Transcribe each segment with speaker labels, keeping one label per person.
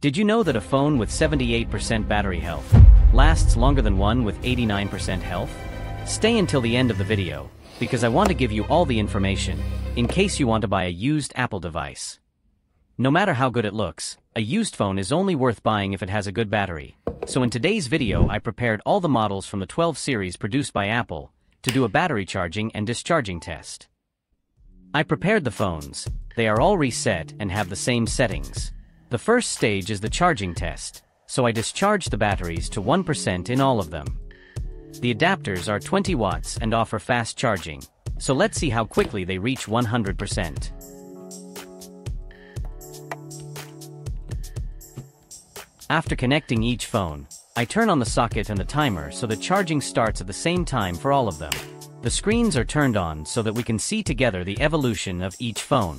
Speaker 1: Did you know that a phone with 78% battery health lasts longer than one with 89% health? Stay until the end of the video, because I want to give you all the information, in case you want to buy a used Apple device. No matter how good it looks, a used phone is only worth buying if it has a good battery. So in today's video I prepared all the models from the 12 series produced by Apple, to do a battery charging and discharging test. I prepared the phones, they are all reset and have the same settings. The first stage is the charging test, so I discharge the batteries to 1% in all of them. The adapters are 20 watts and offer fast charging, so let's see how quickly they reach 100%. After connecting each phone, I turn on the socket and the timer so the charging starts at the same time for all of them. The screens are turned on so that we can see together the evolution of each phone.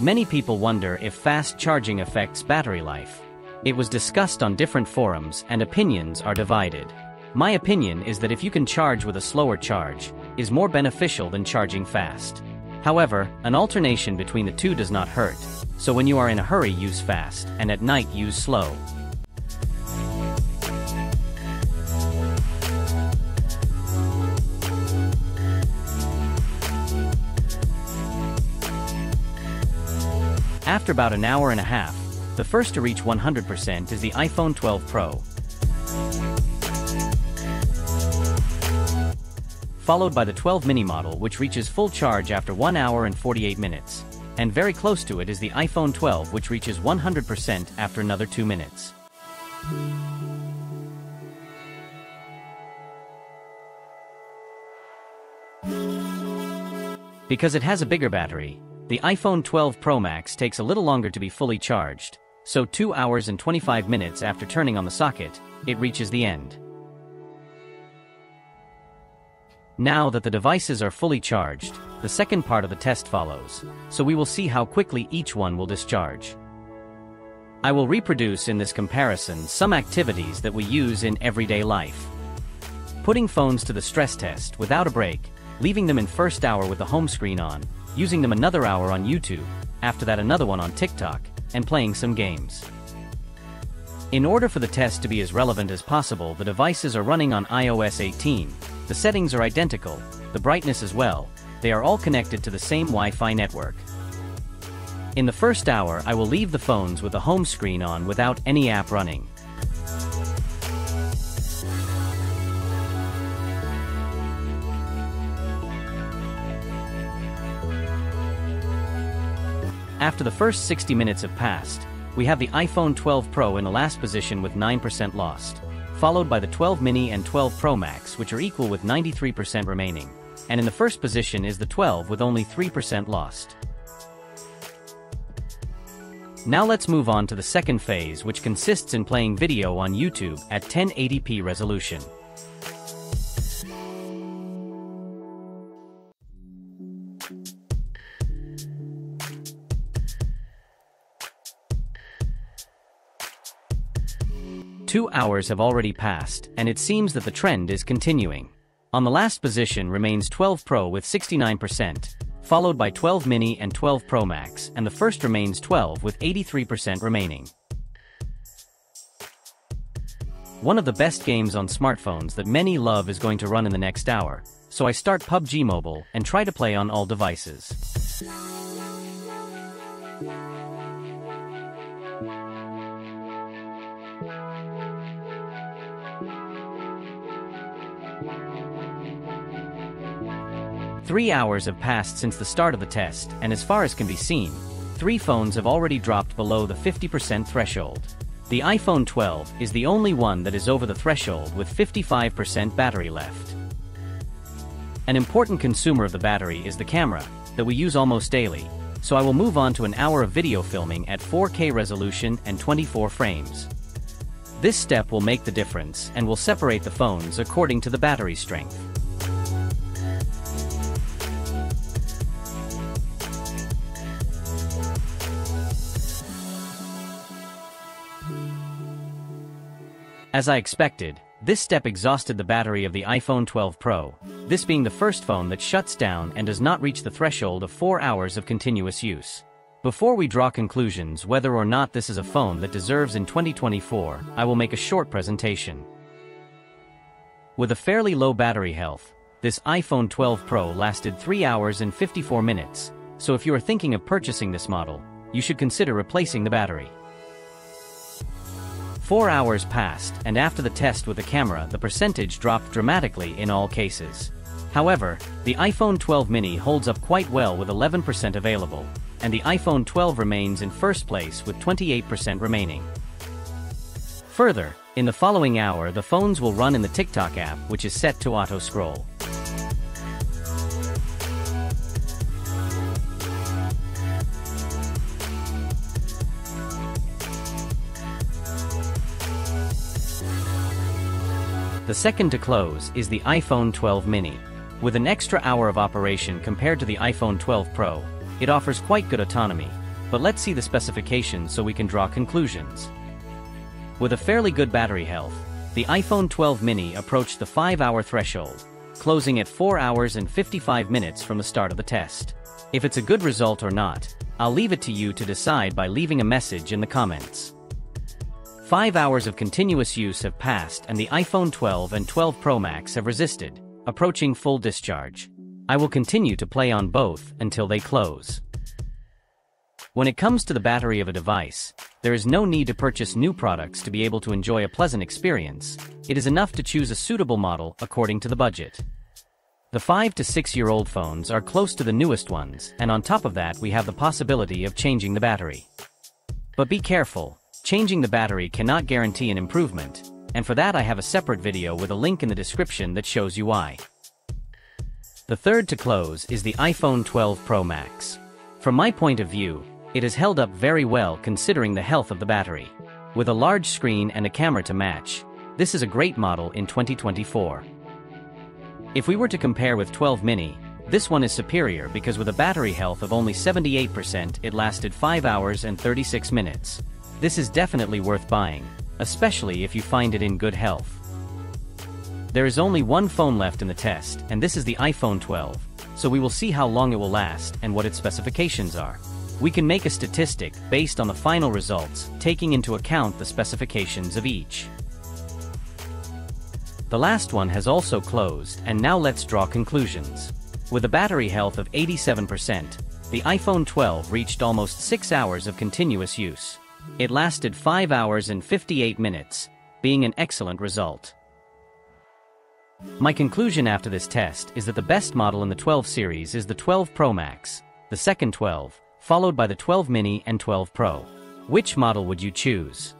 Speaker 1: Many people wonder if fast charging affects battery life. It was discussed on different forums and opinions are divided. My opinion is that if you can charge with a slower charge, is more beneficial than charging fast. However, an alternation between the two does not hurt, so when you are in a hurry use fast, and at night use slow. After about an hour and a half, the first to reach 100% is the iPhone 12 Pro. Followed by the 12 mini model which reaches full charge after 1 hour and 48 minutes. And very close to it is the iPhone 12 which reaches 100% after another 2 minutes. Because it has a bigger battery, the iPhone 12 Pro Max takes a little longer to be fully charged, so 2 hours and 25 minutes after turning on the socket, it reaches the end. Now that the devices are fully charged, the second part of the test follows, so we will see how quickly each one will discharge. I will reproduce in this comparison some activities that we use in everyday life. Putting phones to the stress test without a break, leaving them in first hour with the home screen on, using them another hour on YouTube, after that another one on TikTok, and playing some games. In order for the test to be as relevant as possible, the devices are running on iOS 18, the settings are identical, the brightness as well, they are all connected to the same Wi-Fi network. In the first hour I will leave the phones with the home screen on without any app running. After the first 60 minutes have passed, we have the iPhone 12 Pro in the last position with 9% lost, followed by the 12 mini and 12 Pro Max which are equal with 93% remaining, and in the first position is the 12 with only 3% lost. Now let's move on to the second phase which consists in playing video on YouTube at 1080p resolution. Two hours have already passed, and it seems that the trend is continuing. On the last position remains 12 Pro with 69%, followed by 12 Mini and 12 Pro Max, and the first remains 12 with 83% remaining. One of the best games on smartphones that many love is going to run in the next hour, so I start PUBG Mobile and try to play on all devices. Three hours have passed since the start of the test, and as far as can be seen, three phones have already dropped below the 50% threshold. The iPhone 12 is the only one that is over the threshold with 55% battery left. An important consumer of the battery is the camera, that we use almost daily, so I will move on to an hour of video filming at 4K resolution and 24 frames. This step will make the difference and will separate the phones according to the battery strength. As I expected, this step exhausted the battery of the iPhone 12 Pro, this being the first phone that shuts down and does not reach the threshold of 4 hours of continuous use. Before we draw conclusions whether or not this is a phone that deserves in 2024, I will make a short presentation. With a fairly low battery health, this iPhone 12 Pro lasted 3 hours and 54 minutes, so if you are thinking of purchasing this model, you should consider replacing the battery. Four hours passed, and after the test with the camera the percentage dropped dramatically in all cases. However, the iPhone 12 mini holds up quite well with 11% available, and the iPhone 12 remains in first place with 28% remaining. Further, in the following hour the phones will run in the TikTok app which is set to auto-scroll. The second to close is the iPhone 12 mini. With an extra hour of operation compared to the iPhone 12 Pro, it offers quite good autonomy, but let's see the specifications so we can draw conclusions. With a fairly good battery health, the iPhone 12 mini approached the 5-hour threshold, closing at 4 hours and 55 minutes from the start of the test. If it's a good result or not, I'll leave it to you to decide by leaving a message in the comments. Five hours of continuous use have passed and the iPhone 12 and 12 Pro Max have resisted, approaching full discharge. I will continue to play on both until they close. When it comes to the battery of a device, there is no need to purchase new products to be able to enjoy a pleasant experience, it is enough to choose a suitable model according to the budget. The 5 to 6 year old phones are close to the newest ones, and on top of that we have the possibility of changing the battery. But be careful, Changing the battery cannot guarantee an improvement, and for that I have a separate video with a link in the description that shows you why. The third to close is the iPhone 12 Pro Max. From my point of view, it has held up very well considering the health of the battery. With a large screen and a camera to match, this is a great model in 2024. If we were to compare with 12 mini, this one is superior because with a battery health of only 78% it lasted 5 hours and 36 minutes. This is definitely worth buying, especially if you find it in good health. There is only one phone left in the test, and this is the iPhone 12, so we will see how long it will last and what its specifications are. We can make a statistic based on the final results, taking into account the specifications of each. The last one has also closed, and now let's draw conclusions. With a battery health of 87%, the iPhone 12 reached almost 6 hours of continuous use. It lasted 5 hours and 58 minutes, being an excellent result. My conclusion after this test is that the best model in the 12 series is the 12 Pro Max, the second 12, followed by the 12 Mini and 12 Pro. Which model would you choose?